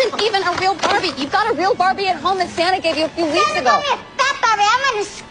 isn't even a real Barbie. You've got a real Barbie at home that Santa gave you a few weeks ago. Fat Barbie. I'm gonna.